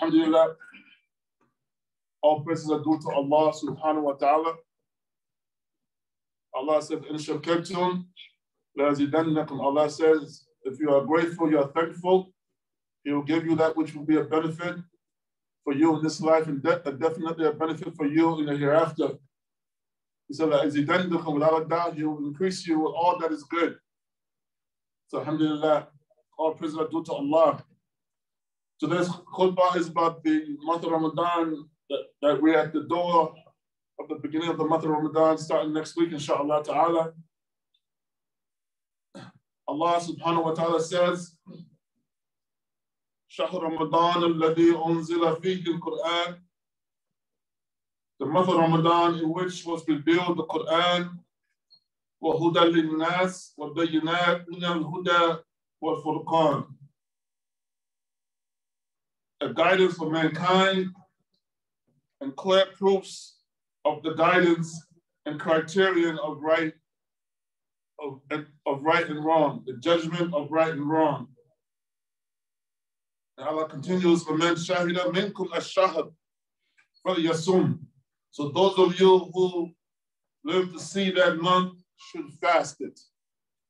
Alhamdulillah. All praises are due to Allah subhanahu wa ta'ala. Allah says, In. Allah says, if you are grateful, you are thankful, He will give you that which will be a benefit for you in this life and de- definitely a benefit for you in the hereafter. He said, He will increase you with all that is good. So, alhamdulillah, all praises are due to Allah. Today's khutbah is about the month of Ramadan that, that we're at the door of the beginning of the month of Ramadan, starting next week, inshallah ta'ala. Allah subhanahu wa ta'ala says, شهر رمضان الذي أنزل فيه القرآن The month of Ramadan in which was revealed the Quran وهدى للناس وبينات من الهدى والفرقان a guidance for mankind and clear proofs of the guidance and criterion of right of, of right and wrong, the judgment of right and wrong. And Allah continues, وَمَنْ شَهِدَ مِنْكُمْ الشَّهَدْ فَلْيَصُمْ So those of you who live to see that month should fast it.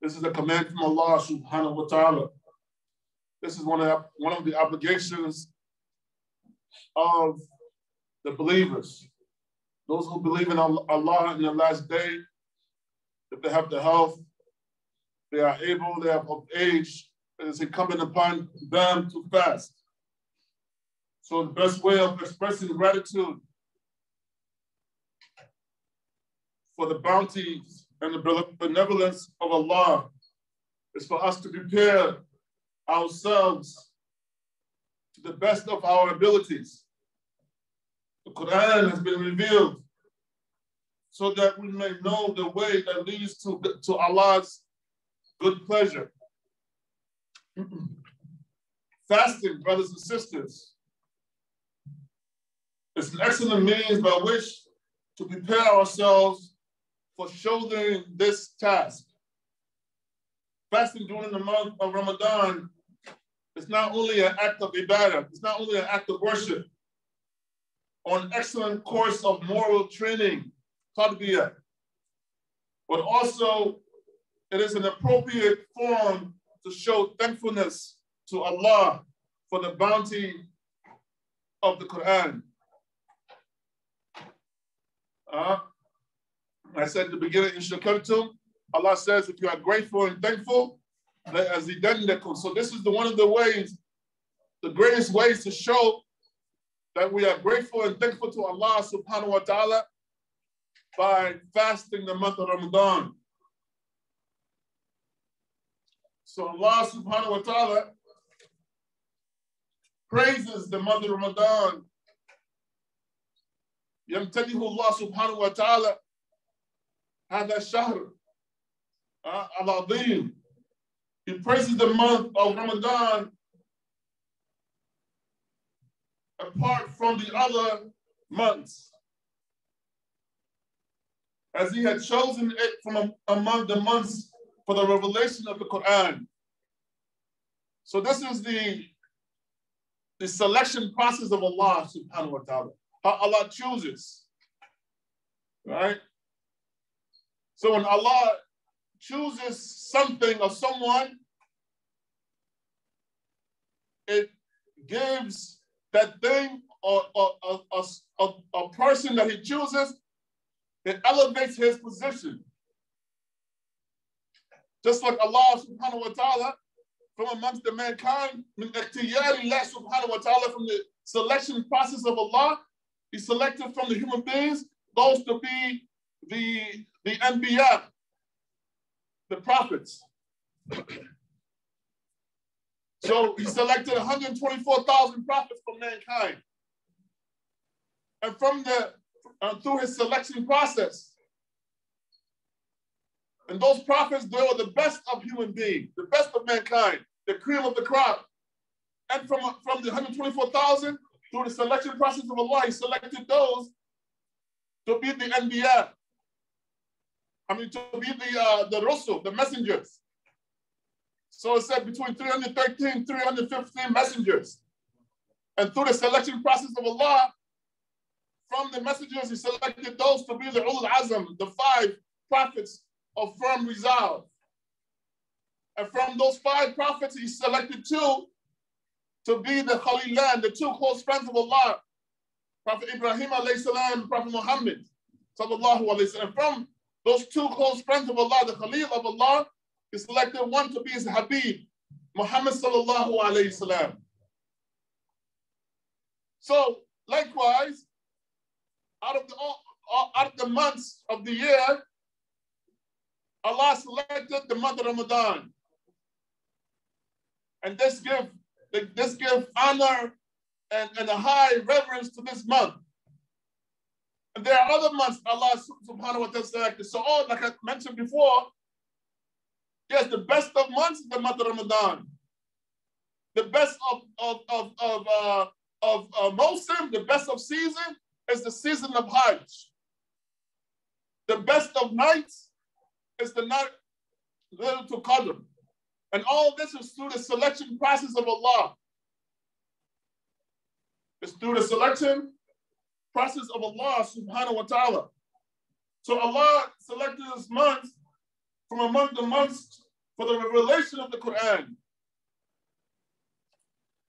This is a command from Allah subhanahu wa ta'ala. This is one of, one of the obligations of the believers. Those who believe in Allah in the last day, if they have the health, they are able, they have of age, it is incumbent upon them to fast. So the best way of expressing gratitude for the bounties and the benevolence of Allah is for us to prepare ourselves the best of our abilities the Quran has been revealed so that we may know the way that leads to, to Allah's good pleasure. Fasting, brothers and sisters, is an excellent means by which to prepare ourselves for shouldering this task. Fasting during the month of Ramadan is not only an act of ibadah, it's not only an act of worship, An excellent course of moral training, tarbiyah, but also it is an appropriate form to show thankfulness to Allah for the bounty of the Quran. Uh, I said at the beginning in Shakartum, Allah says, if you are grateful and thankful, so this is the one of the ways, the greatest ways to show that we are grateful and thankful to Allah subhanahu wa ta'ala by fasting the month of Ramadan. So Allah subhanahu wa ta'ala praises the month of Ramadan. يمتده الله سبحانه وتعالى هذا الشهر العظيم. he praises the month of Ramadan apart from the other months, as he had chosen it from among the months for the revelation of the Quran. So this is the, the selection process of Allah subhanahu wa ta'ala. How Allah chooses. Right? So when Allah chooses something or someone, it gives that thing or, or, or, or, a person that he chooses, it elevates his position. Just like Allah subhanahu wa ta'ala, from amongst the mankind, subhanahu wa ta'ala, from the selection process of Allah, he selected from the human beings those to be the, the Anbiya, the prophets. So he selected 124,000 prophets from mankind. And from the uh, through his selection process, and those prophets, they were the best of human beings, the best of mankind, the cream of the crop. And from, from the 124,000, through the selection process of Allah, he selected those to be the Anbiya. I mean, to be the uh, the Rusul, the messengers. So it said between 313, 315 messengers. And through the selection process of Allah, from the messengers, he selected those to be the Ulul Azam, the five prophets of firm resolve. And from those five prophets, he selected two to be the Khalilan, the two close friends of Allah, Prophet Ibrahim alayhi salam, Prophet Muhammad sallallahu alayhi salam. From those two close friends of Allah, the Khalil of Allah, he selected one to be his Habib, Muhammad sallallahu alayhi salam. So likewise, out of the uh, out of the months of the year, Allah selected the month of Ramadan. And this give this give honor and, and a high reverence to this month. And there are other months Allah subhanahu wa ta'ala selected. So all like I mentioned before, yes, the best of months is the month of Ramadan. The best of of of of uh, of uh, Muslim, the best of season is the season of Hajj. The best of nights is the night Laylatul Qadr. And all this is through the selection process of Allah. It's through the selection process of Allah subhanahu wa ta'ala. So Allah selected this month from among the months for the revelation of the Quran.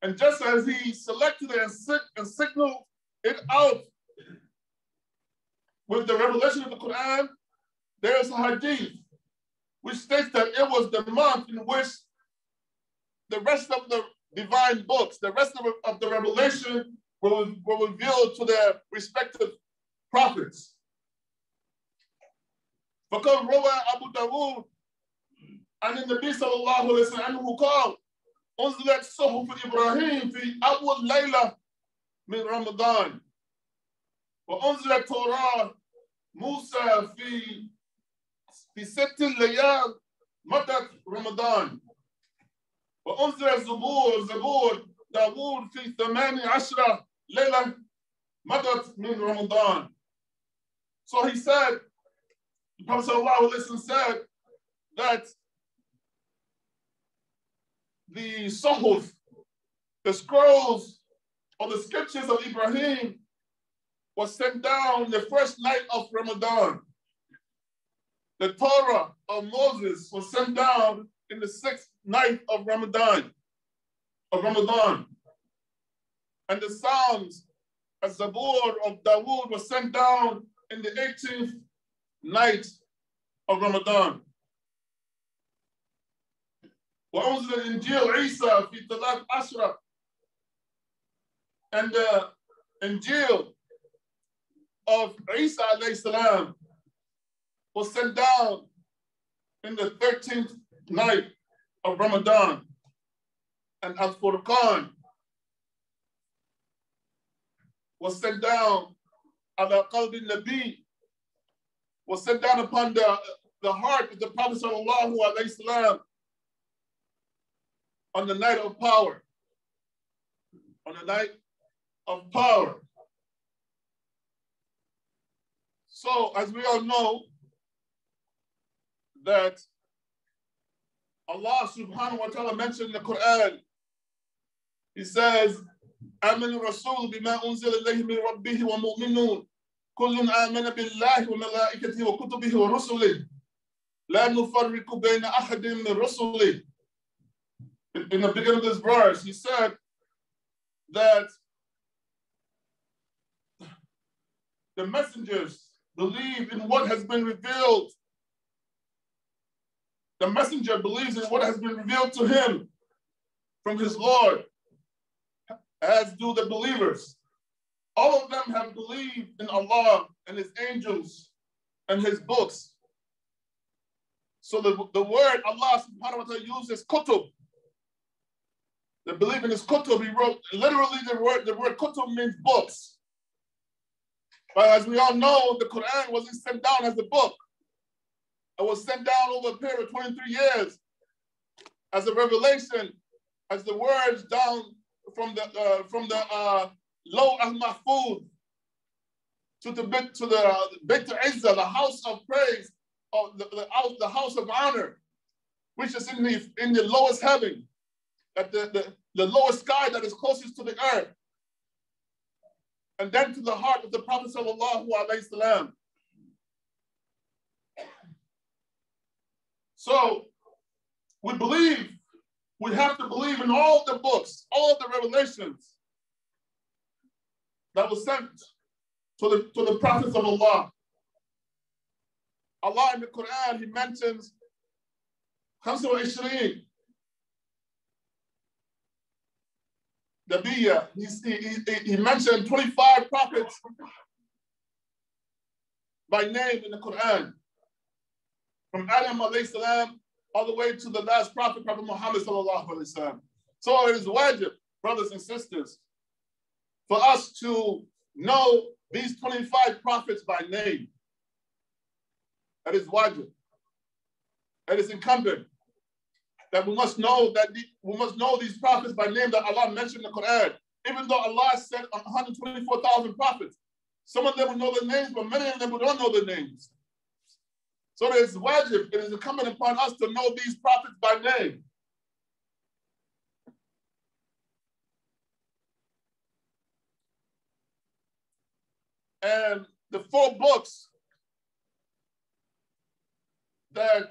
And just as he selected and, and signaled it out with the revelation of the Quran, there is a hadith which states that it was the month in which the rest of the divine books, the rest of, of the revelation were, were revealed to their respective prophets. فقد روى أبو داود عن النبي صلى الله عليه وسلم أنه قال أنزلت صحف إبراهيم في أول ليلة من رمضان وأنزلت توراة موسى في في ست ليال مدة رمضان وأنزل الزبور زبور داوود في ثماني عشرة ليلة مدت من رمضان. So he said, the Prophet ﷺ said that the Suhuf, the scrolls or the scriptures of Ibrahim was sent down the first night of Ramadan. The Torah of Moses was sent down in the sixth night of Ramadan. Of Ramadan. and the Psalms az-Zabur of Dawood was sent down in the 18th night of Ramadan. وأنزل الإنجيل عيسى في ثلاث عشرة and the Injil of Isa alayhi was sent down in the 13th night of Ramadan and Al-Furqan was sent down, ala qalbi nabi, was sent down upon the, the heart of the Prophet sallallahu alayhi salam on the night of power. On the night of power. So, as we all know, that Allah subhanahu wa ta'ala mentioned in the Quran, He says, آمن الرسول بما أنزل إليه من ربه ومؤمنون كل آمن بالله وملائكته وكتبه ورسله لا نفرق بين أحد من رسله In the beginning of this verse, he said that the messengers believe in what has been revealed. The messenger believes in what has been revealed to him from his Lord, as do the believers. All of them have believed in Allah and his angels and his books. So the, the word Allah subhanahu wa ta'ala uses kutub. They believe in his kutub. He wrote literally the word the word kutub means books. But as we all know, the Quran wasn't sent down as a book. It was sent down over a period of 23 years as a revelation, as the words down from the uh, from the uh, Lawh al-Mahfuz to the to the uh, Beit Izzah, the house of praise, of the, the, the house of honor, which is in the in the lowest heaven, at the, the, the lowest sky that is closest to the earth. and then to the heart of the Prophet sallallahu alaihi wasallam. So we believe, we have to believe in all the books, all the revelations that was sent to the, to the prophets of Allah. Allah in the Quran, He mentions 25 Nabiya, he, he, he mentioned 25 prophets by name in the Quran. From Adam alayhi salam all the way to the last prophet, Prophet Muhammad sallallahu salam. So it is wajib, brothers and sisters, for us to know these 25 prophets by name. That is wajib. That is incumbent. That we must know that the, we must know these prophets by name that Allah mentioned in the Quran. Even though Allah sent 124,000 prophets, some of them will know their names, but many of them will don't know their names. So it is wajib, it is incumbent upon us to know these prophets by name. And the four books that,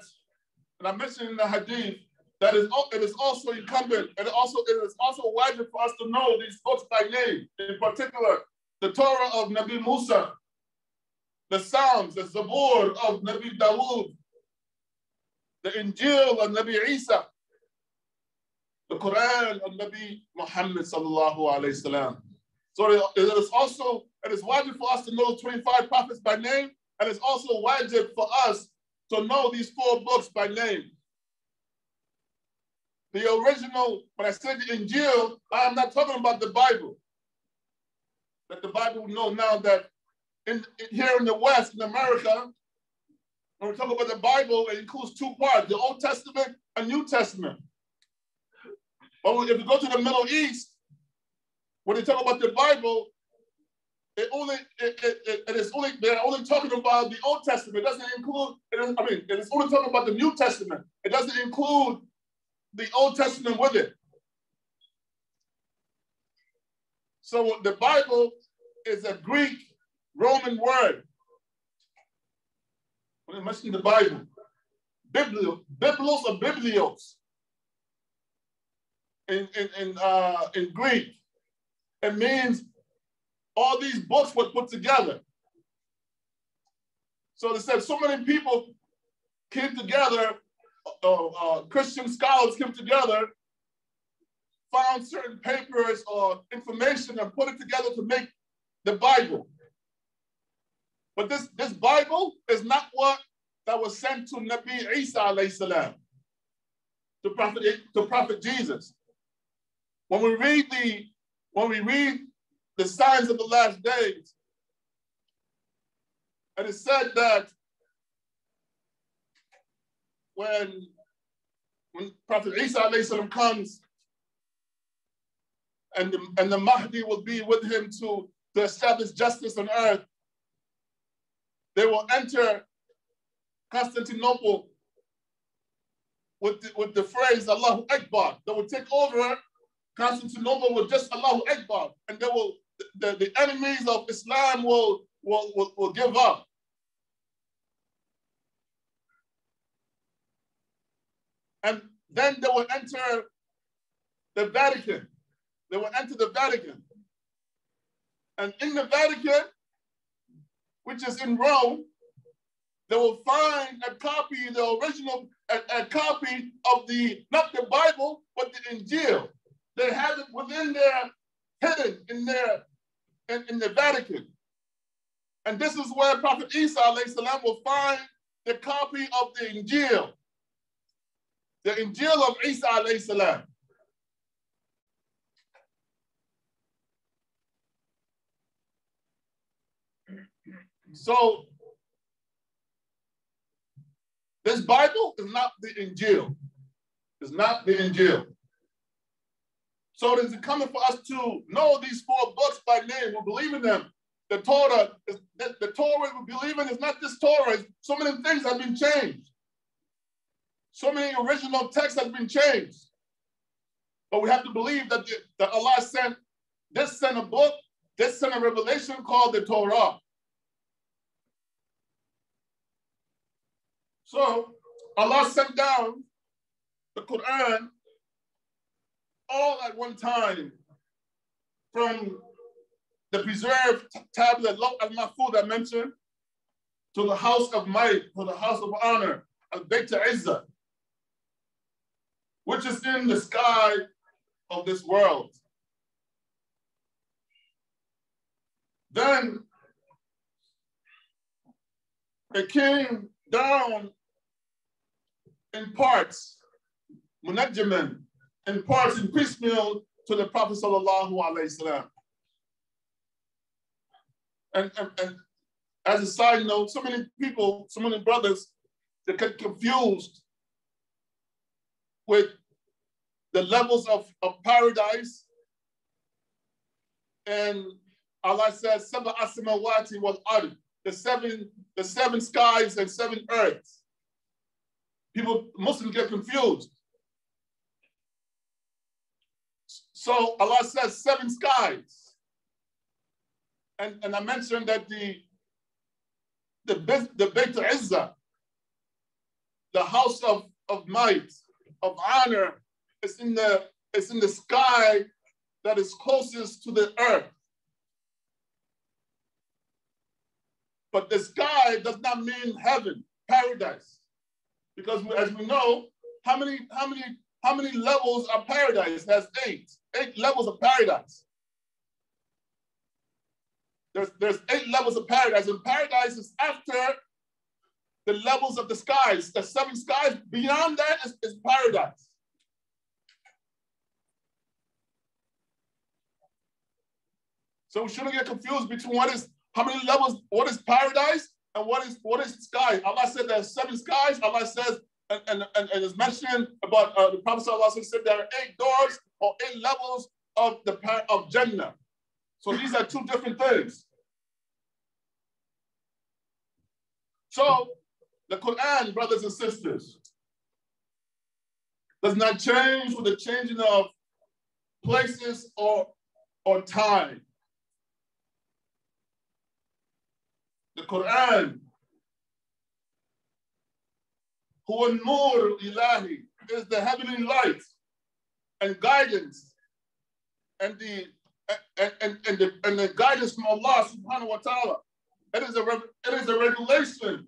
and I mentioned in the hadith, that is it is also incumbent and also it is also wajib for us to know these books by name. In particular, the Torah of Nabi Musa, the Psalms, the Zabur of Nabi Dawood, the Injil of Nabi Isa, the Quran of Nabi Muhammad sallallahu alayhi salam. So it is also it is wajib for us to know 25 prophets by name, and it's also wajib for us to know these four books by name. The original, when I said the Injil, I am not talking about the Bible. That the Bible know now that in, here in the West, in America, when we talk about the Bible, it includes two parts, the Old Testament and New Testament. But if you go to the Middle East, when they talk about the Bible, it only it, it, it is only they're only talking about the Old Testament. It doesn't include. It is, I mean, it is only talking about the New Testament. It doesn't include the Old Testament with it. So the Bible is a Greek Roman word. When it mentions the Bible, Biblio, Biblos or Biblios in, in, in, uh, in Greek, it means all these books were put together. So they said so many people came together, uh, uh, Christian scholars came together, found certain papers or information and put it together to make the Bible. But this, this Bible is not what that was sent to Nabi Isa alayhi salam, to Prophet, to Prophet Jesus. When we read the when we read the signs of the last days. And it said that when, when Prophet Isa alayhi salam comes and the, and the Mahdi will be with him to, to establish justice on earth, they will enter Constantinople with the, with the phrase Allahu Akbar. They will take over Constantinople with just Allahu Akbar, and they will the, the enemies of Islam will, will, will, will give up. And then they will enter the Vatican. They will enter the Vatican. And in the Vatican, which is in Rome, they will find a copy, the original, a, a copy of the, not the Bible, but the Injil. They have it within their hidden in there in, in the Vatican. And this is where Prophet Isa salam, will find the copy of the Injil. The Injil of Isa salam. So this Bible is not the Injil. It's not the Injil. So it is coming for us to know these four books by name. We believe in them. The Torah, is, the, the Torah we believe in is not this Torah. So many things have been changed. So many original texts have been changed. But we have to believe that, the, that Allah sent this sent a book this sent a revelation called the Torah. So Allah sent down the Quran all at one time from the preserved tablet al-Mahfuz I mentioned to the house of might, to the house of honor, al-Bayt Izzah, which is in the sky of this world. Then it came down in parts, munajjaman, in parts in piecemeal to the Prophet sallallahu alaihi wasallam. And, and, and as a side note, so many people, so many brothers, they get confused with the levels of, of paradise. And Allah says, Sabah asamawati wal ard, the seven, the seven skies and seven earths. People, Muslims get confused. So Allah says seven skies. And, and I mentioned that the the the Beit the house of, of might, of honor, is in the is in the sky that is closest to the earth. But the sky does not mean heaven, paradise. Because as we know, how many, how many, how many levels of paradise? has eight, eight levels of paradise. There's, there's eight levels of paradise, and paradise is after the levels of the skies, the seven skies. Beyond that is, is paradise. So we shouldn't get confused between what is how many levels, what is paradise and what is what is sky. Allah said there are seven skies. Allah says, and, and, and, and is mentioned about uh, the Prophet Allah said there are eight doors or eight levels of the of Jannah. So these are two different things. So the Quran, brothers and sisters, does not change with the changing of places or, or time. The Quran, who nur ilahi, is the heavenly light and guidance and the and, and, and, the, and the guidance from Allah subhanahu wa ta'ala it is, a, it is a regulation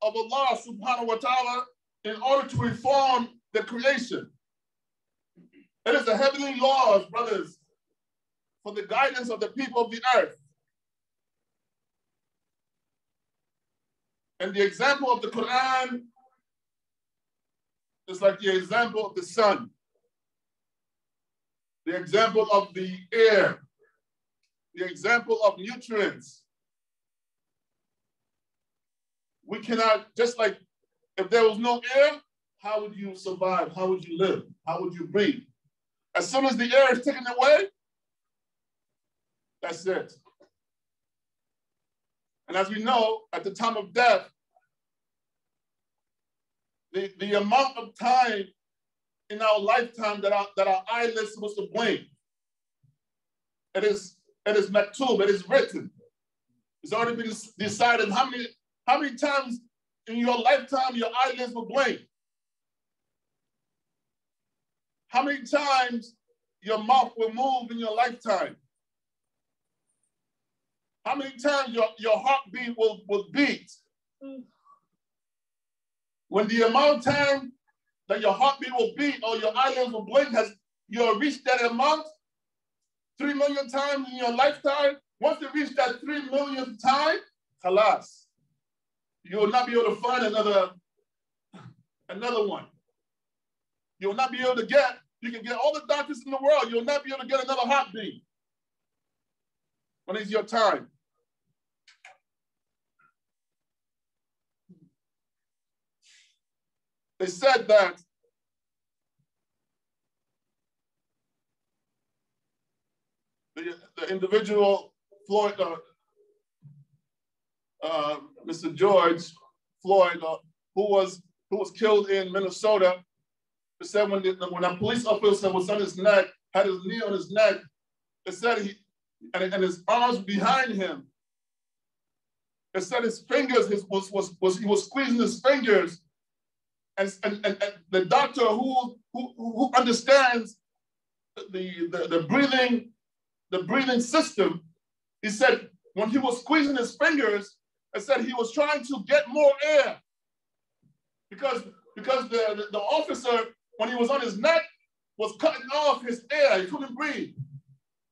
of Allah subhanahu wa ta'ala in order to reform the creation. It is the heavenly laws, brothers, for the guidance of the people of the earth. And the example of the Quran is like the example of the sun, the example of the air, the example of nutrients, we cannot, just like if there was no air, how would you survive? How would you live? How would you breathe? As soon as the air is taken away, that's it. And as we know, at the time of death, the, the amount of time in our lifetime that our, that our eyelids supposed to blink, it is, it is maktub, it is written. It's already been decided how many how many times in your lifetime your eyelids will blink? How many times your mouth will move in your lifetime? How many times your, your heartbeat will, will beat? Mm. When the amount of time that your heartbeat will beat or your eyelids will blink has you reached that amount, three million times in your lifetime, once you reach that three millionth time, halas, you will not be able to find another, another one. You will not be able to get, you can get all the doctors in the world, you'll not be able to get another heartbeat when it's your time. They said that the, the individual Floyd, uh, uh, Mr. George Floyd, uh, who was who was killed in Minnesota. They said when the, when a police officer was on his neck, had his knee on his neck, they said he and, and his arms behind him. They said his fingers his, was, was, was, he was squeezing his fingers. And, and, and, the doctor who, who, who understands the, the, the breathing, the breathing system, he said when he was squeezing his fingers, it said he was trying to get more air. Because, because the, the, the officer, when he was on his neck, was cutting off his air. He couldn't breathe.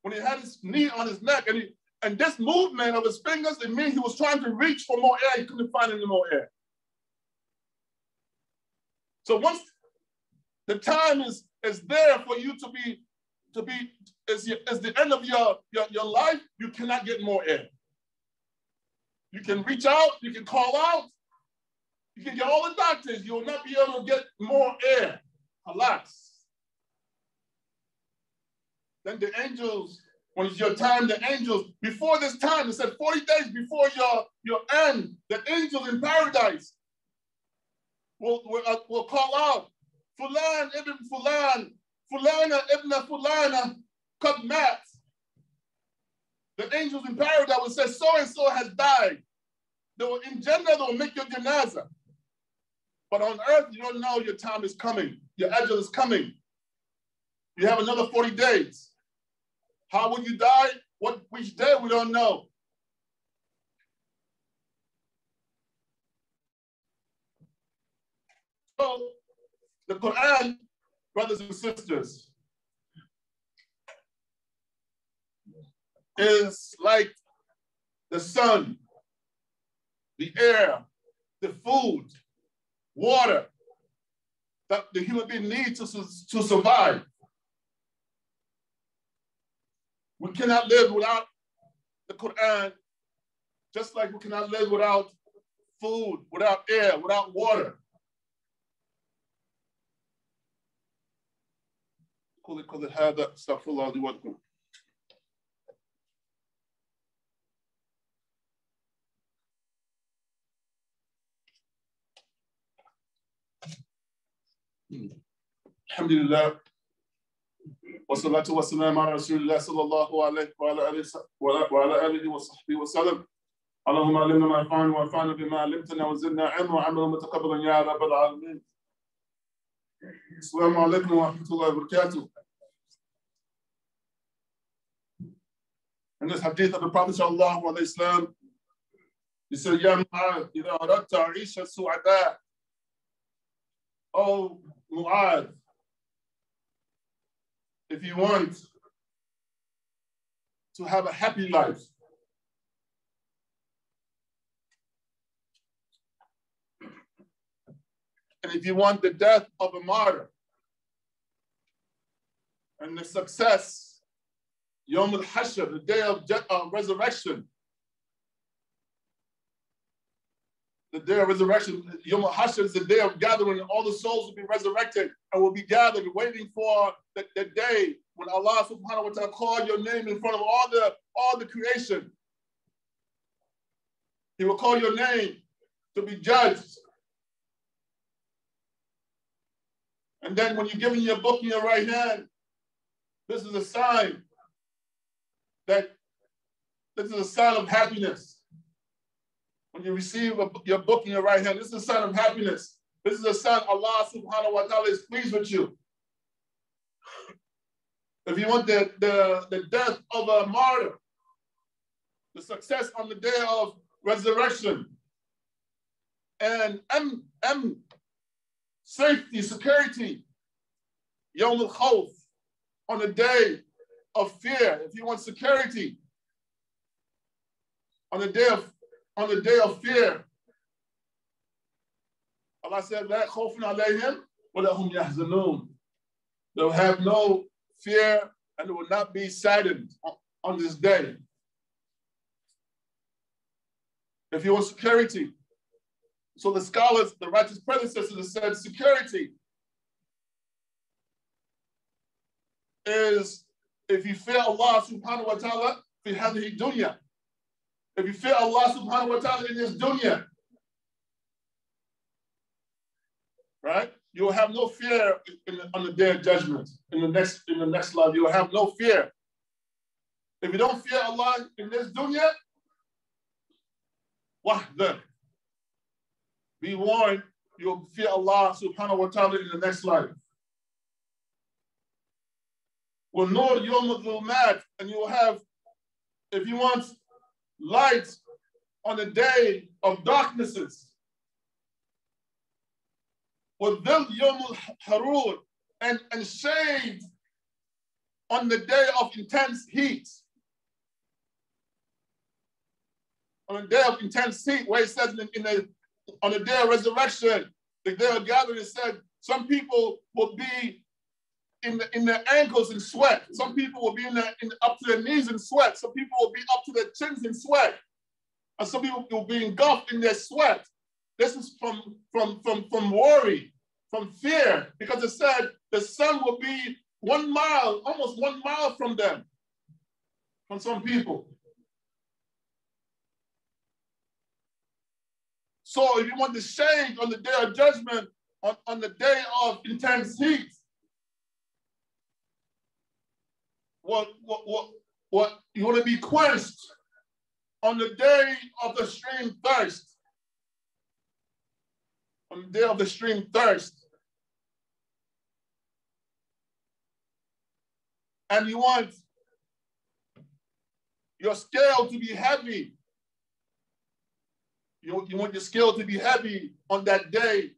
When he had his knee on his neck, and, he, and this movement of his fingers, it means he was trying to reach for more air. He couldn't find any more air. So once the time is, is there for you to be to be is, is the end of your, your, your life, you cannot get more air. You can reach out, you can call out, you can get all the doctors, you will not be able to get more air. Alas. Then the angels, when it's your time, the angels, before this time, it said 40 days before your, your end, the angels in paradise will, uh, call out, Fulan ibn Fulan, Fulana ibn Fulana, cut mat. The angels in paradise will say, so and so has died. They will engender, they will make your janazah. But on earth, you don't know your time is coming. Your angel is coming. You have another 40 days. How will you die? What which day we don't know. So the Quran, brothers and sisters, is like the sun, the air, the food, water that the human being needs to, to survive. We cannot live without the Quran, just like we cannot live without food, without air, without water. قولي قولي هذا استغفر الله لي ولكم. الحمد لله والصلاة والسلام على رسول الله صلى الله عليه وعلى آله وعلى آله وصحبه وسلم. اللهم علمنا ما ينفعنا وانفعنا بما علمتنا وزدنا علما وعملا متقبلا يا رب العالمين. السلام عليكم ورحمة الله وبركاته In this hadith of the Prophet sallallahu alayhi wasallam, he said, "Ya Mu'ad, إذا أردت عيش السعداء." Oh Mu'ad, if you want to have a happy life, and if you want the death of a martyr and the success, Yom al-Hashr, the day of uh, resurrection, the day of resurrection, Yom HaShar is the day of gathering. All the souls will be resurrected and will be gathered, waiting for the, the day when Allah subhanahu wa ta'ala call your name in front of all the, all the creation. He will call your name to be judged. And then when you're giving your book in your right hand, this is a sign that this is a sign of happiness when you receive a, your book in your right hand. This is a sign of happiness. This is a sign Allah subhanahu wa ta'ala is pleased with you. If you want the, the, the death of a martyr, the success on the day of resurrection, and M, M, safety, security. Yom al on a day of fear, if you want security, on the day of on the day of fear. Allah said, La khawfun alayhim wa lahum yahzanun. They'll have no fear and they will not be saddened on this day. If you want security, so the scholars, the righteous predecessors said security is if you fear Allah subhanahu wa ta'ala fi hadhihi dunya if you fear Allah subhanahu wa ta'ala in this dunya, right? You will have no fear in, on the day of judgment. In the next, in the next life, you will have no fear. If you don't fear Allah in this dunya, wahdar. Be warned, you'll fear Allah subhanahu wa ta'ala in the next life. Well, nur yom dhulmat, and you'll have, if you want light on the day of darknesses. Well, dhil yom harur, and, and shade on the day of intense heat. On the day of intense heat, where it says in, in the, on the day of resurrection, the day of gathering, said some people will be in the, in their ankles in sweat. Some people will be in, the, in up to their knees in sweat. Some people will be up to their chins in sweat. And some people will be engulfed in their sweat. This is from, from, from, from worry, from fear, because it said the sun will be one mile, almost one mile from them, from some people. So if you want the shade on the day of judgment, on, on the day of intense heat, what, what, what, what you want to be quenched on the day of the stream thirst. On the day of the stream thirst. And you want your scale to be heavy. You, you want your scale to be heavy on that day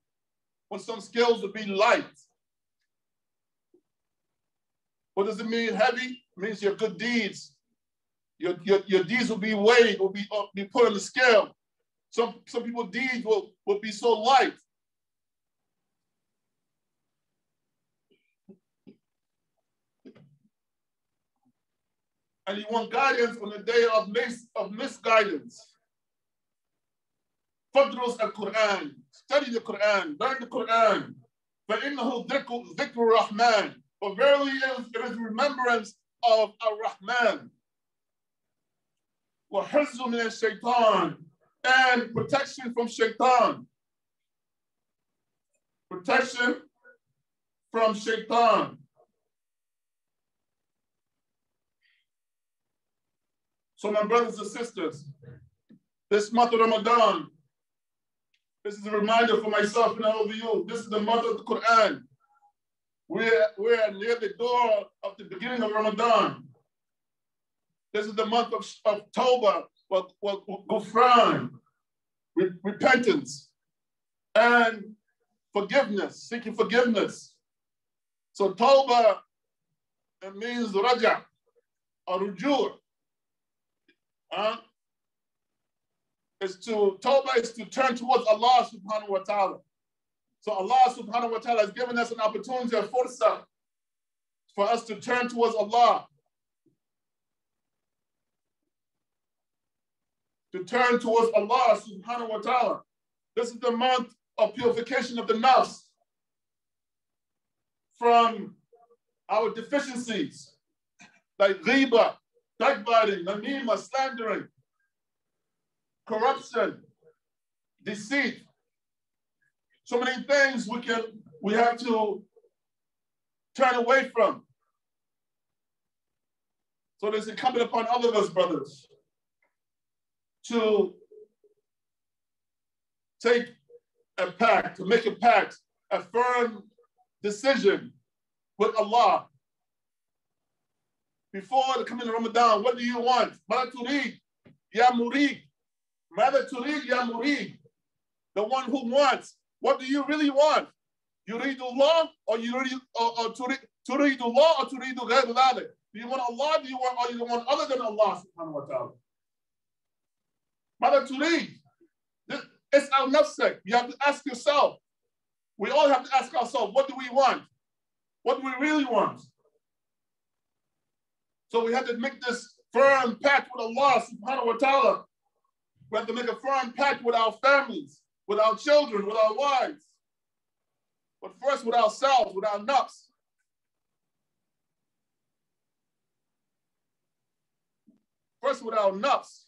when some scales will be light. What does it mean heavy? It means your good deeds. Your, your, your deeds will be weighed, will be, uh, be put on the scale. Some, some people's deeds will, will be so light. And you want guidance on the day of, mis, of misguidance. فادرس القرآن study the Quran learn the Quran فإنه ذكر ذكر الرحمن for verily it is, it is remembrance of Ar-Rahman. وَحِزُّ مِنَ الشَّيْطَانِ And protection from shaitan. Protection from shaitan. So my brothers and sisters, this month of Ramadan, this is a reminder for myself and all of you. This is the month of the Quran. We're, we're near the door of the beginning of Ramadan. This is the month of, of Gufran, re, repentance, and forgiveness, seeking forgiveness. So it means Raja, or Rujur. Huh? Is to, Toba is to turn towards Allah subhanahu wa ta'ala. So Allah subhanahu wa ta'ala has given us an opportunity, a fursa, for us to turn towards Allah. To turn towards Allah subhanahu wa ta'ala. This is the month of purification of the nafs from our deficiencies, like ghiba, backbiting, namima, slandering, corruption, deceit, so many things we can we have to turn away from. So it is incumbent upon all of us, brothers, to take a pact, to make a pact, a firm decision with Allah. Before the coming of Ramadan, what do you want? Ya Murid. Mother Turiq, Ya Murid. The one who wants what do you really want? You read the law or you read or, or to, read, to read the law or to read the غير ذلك? Do you want Allah? Do you want or you want other than Allah subhanahu wa ta'ala? Mother to read. It's our nafsek. You have to ask yourself. We all have to ask ourselves, what do we want? What do we really want? So we have to make this firm pact with Allah subhanahu wa ta'ala. we have to make a firm pact with our families with our children, with our wives, but first with ourselves, with our nafs. First with our nafs,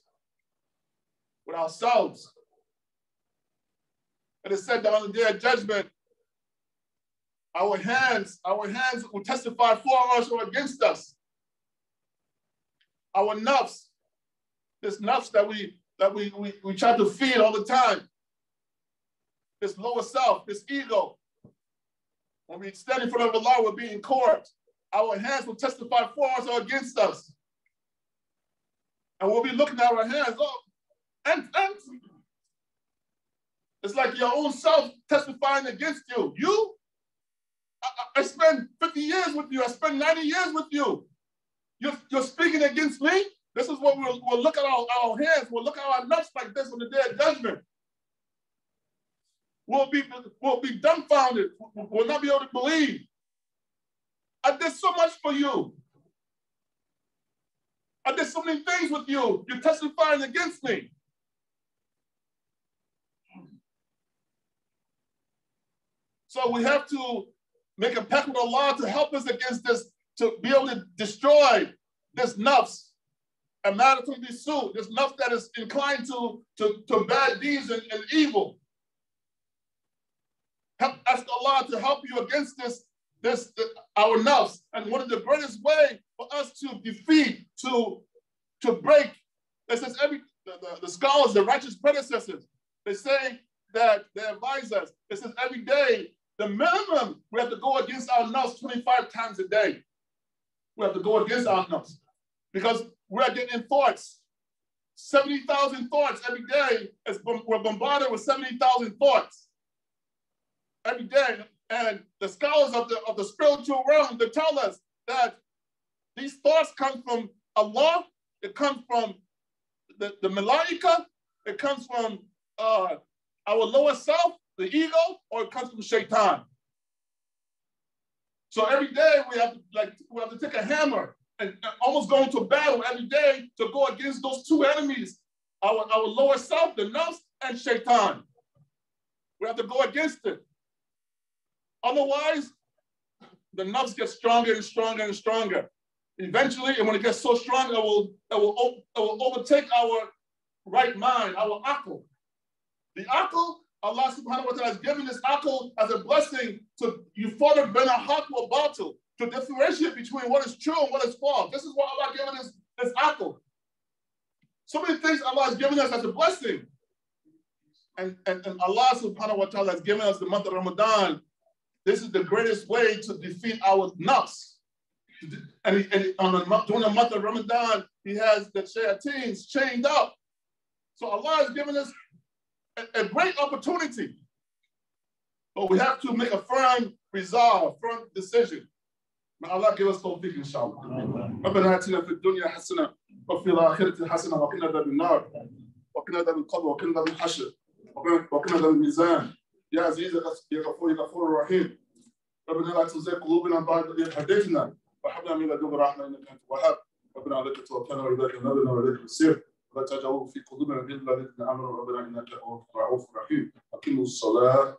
with ourselves. And it said that on the day of judgment, our hands, our hands will testify for us or against us. our nafs, this nafs that we that we, we, we try to feed all the time, this lower self, this ego. When we stand in front of Allah, we're being court. Our hands will testify for us or against us. And we'll be looking at our hands, oh, and, and it's like your own self testifying against you. You, I, I spent 50 years with you. I spent 90 years with you. You're, you're speaking against me? This is what we'll, we'll look at our, our hands. We'll look at our nuts like this on the day of judgment. We'll be, we'll be dumbfounded. We'll not be able to believe. I did so much for you. I did so many things with you. You're testifying against me. So we have to make a pact with Allah to help us against this, to be able to destroy this nafs, a matter to be sued, There's nafs that is inclined to, to, to bad deeds and, and evil. Help, ask Allah to help you against this, this our nafs. And one of the greatest way for us to defeat, to, to break, it says every the, the, the scholars, the righteous predecessors, they say that they advise us. It says every day, the minimum, we have to go against our nafs 25 times a day. We have to go against our nafs because we're getting thoughts. 70,000 thoughts every day. We're bombarded with 70,000 thoughts every day. And the scholars of the, of the spiritual realm, they tell us that these thoughts come from Allah, it comes from the, the malaika, it comes from uh, our lower self, the ego, or it comes from shaitan. So every day we have to like we have to take a hammer and almost going to battle every day to go against those two enemies, our, our lower self, the nafs, and shaitan. We have to go against it. Otherwise, the nafs get stronger and stronger and stronger. Eventually, and when it gets so strong, it will, it will, it will overtake our right mind, our akal. The akal, Allah subhanahu wa ta'ala has given this akal as a blessing to you father ben haq wa batil, to differentiate between what is true and what is false. This is what Allah given us this akal. So many things Allah has given us as a blessing. And, and, and Allah subhanahu wa ta'ala has given us the month of Ramadan. This is the greatest way to defeat our nafs. And, and on the, during the month of Ramadan, he has the shayateens chained up. So Allah has given us a, a great opportunity. But we have to make a firm resolve, a firm decision. May Allah give us tawfiq, inshallah. ربنا آتنا في الدنيا حسنة وفي الآخرة حسنة وقنا عذاب النار. وقنا عذاب القبر وقنا عذاب الحشر وقنا عذاب الميزان. يا عزيز يا غفور يا غفور رحيم. ربنا لا تزغ قلوبنا بعد إذ هديتنا. وهب لنا من لدنك رحمة إنك أنت الوهاب. ربنا عليك توكلنا وإليك نبنا وإليك المصير. ولا تجعلوا في قلوبنا غلا للذين آمنوا. ربنا إنك رؤوف رحيم. اقيموا الصلاة.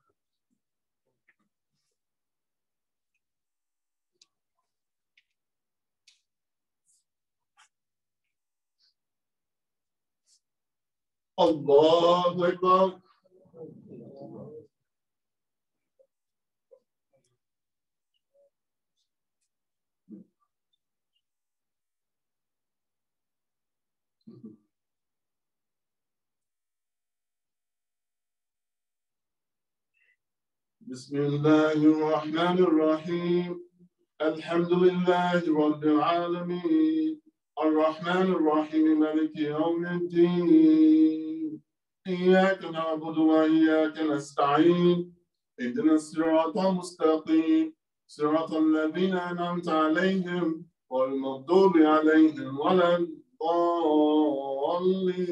الله أكبر. بسم الله الرحمن الرحيم. الحمد لله رب العالمين. الرحمن الرحيم مالك يوم الدين. إياك نعبد وإياك نستعين اهدنا الصراط المستقيم. صراط الذين أنعمت عليهم غير المغضوب عليهم ولا الضالين.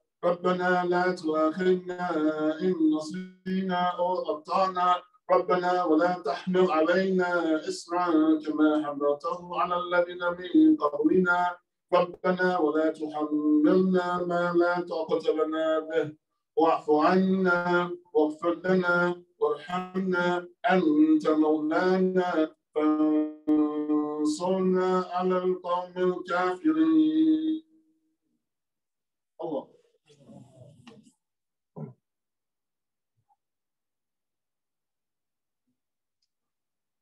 ربنا لا تؤاخذنا إن نسينا أو أخطأنا. ربنا ولا تحمل علينا إسرا كما حملته على الذين من قبلنا. ربنا ولا تحملنا ما لا طاقة لنا به. واعف عنا واغفر لنا وارحمنا. أنت مولانا. فانصرنا على القوم الكافرين. الله.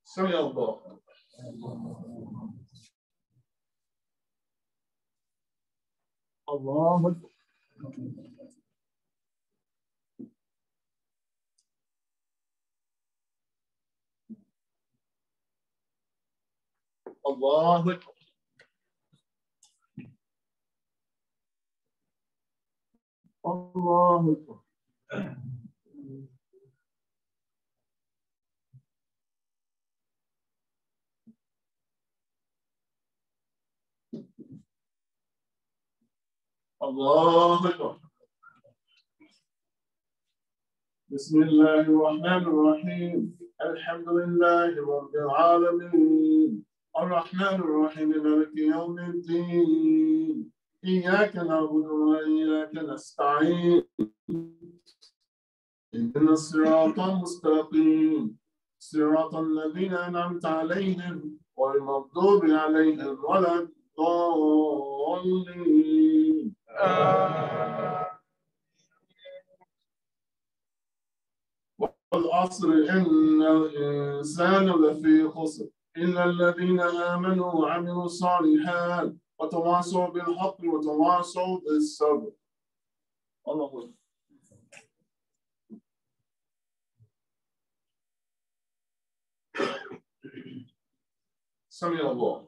سمع الله. الله الله أكبر. الله أكبر. الله أكبر. بسم الله الرحمن الرحيم. الحمد لله رب العالمين. الرحمن الرحيم مالك يوم الدين. إياك نعبد وإياك نستعين. إهدنا الصراط المستقيم. صراط الذين أنعمت عليهم والمغضوب عليهم ولا الضالين. والعصر إن الإنسان لفي خسر. إلا الذين آمنوا وعملوا الصالحات وتواصوا بالحق وتواصوا بالصبر. الله أكبر. سمع الله.